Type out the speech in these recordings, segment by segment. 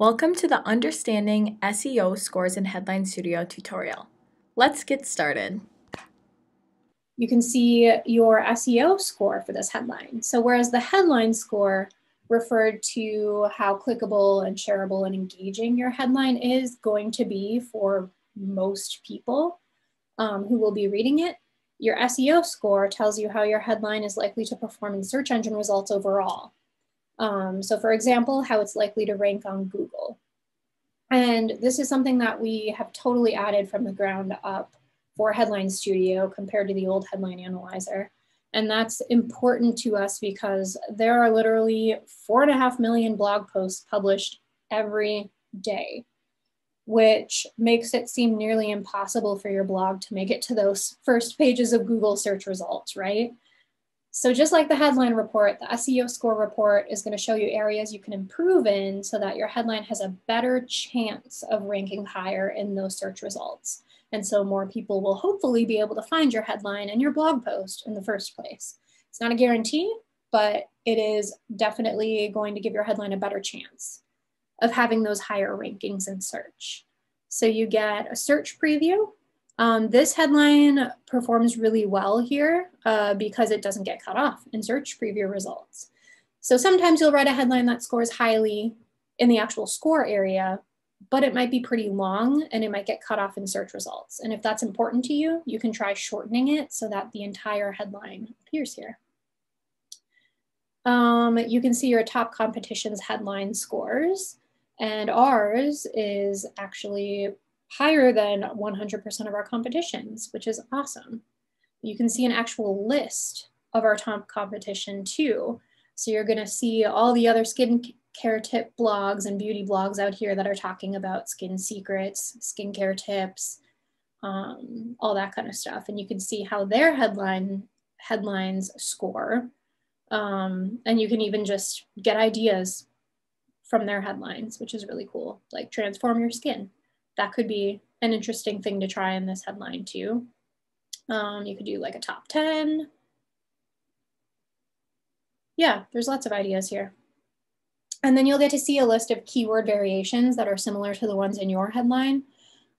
Welcome to the Understanding SEO Scores in Headline Studio tutorial. Let's get started. You can see your SEO score for this headline. So whereas the headline score referred to how clickable and shareable and engaging your headline is going to be for most people um, who will be reading it, your SEO score tells you how your headline is likely to perform in search engine results overall. Um, so for example, how it's likely to rank on Google. And this is something that we have totally added from the ground up for Headline Studio compared to the old Headline Analyzer. And that's important to us because there are literally four and a half million blog posts published every day, which makes it seem nearly impossible for your blog to make it to those first pages of Google search results, right? So just like the headline report, the SEO score report is going to show you areas you can improve in so that your headline has a better chance of ranking higher in those search results. And so more people will hopefully be able to find your headline and your blog post in the first place. It's not a guarantee, but it is definitely going to give your headline a better chance of having those higher rankings in search. So you get a search preview um, this headline performs really well here uh, because it doesn't get cut off in search preview results. So sometimes you'll write a headline that scores highly in the actual score area, but it might be pretty long and it might get cut off in search results. And if that's important to you, you can try shortening it so that the entire headline appears here. Um, you can see your top competition's headline scores and ours is actually higher than 100% of our competitions, which is awesome. You can see an actual list of our top competition too. So you're gonna see all the other skincare tip blogs and beauty blogs out here that are talking about skin secrets, skincare tips, um, all that kind of stuff. And you can see how their headline headlines score. Um, and you can even just get ideas from their headlines, which is really cool, like transform your skin that could be an interesting thing to try in this headline too. Um, you could do like a top 10. Yeah, there's lots of ideas here. And then you'll get to see a list of keyword variations that are similar to the ones in your headline.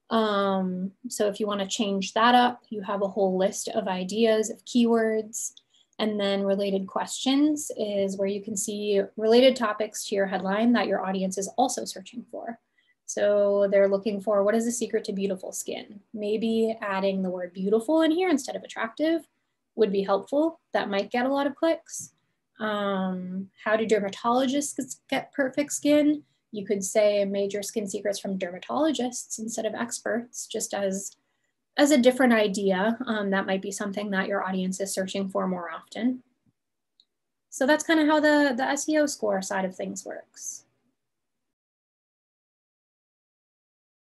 Um, so if you want to change that up, you have a whole list of ideas of keywords. And then related questions is where you can see related topics to your headline that your audience is also searching for. So they're looking for what is the secret to beautiful skin? Maybe adding the word beautiful in here instead of attractive would be helpful. That might get a lot of clicks. Um, how do dermatologists get perfect skin? You could say major skin secrets from dermatologists instead of experts, just as, as a different idea. Um, that might be something that your audience is searching for more often. So that's kind of how the, the SEO score side of things works.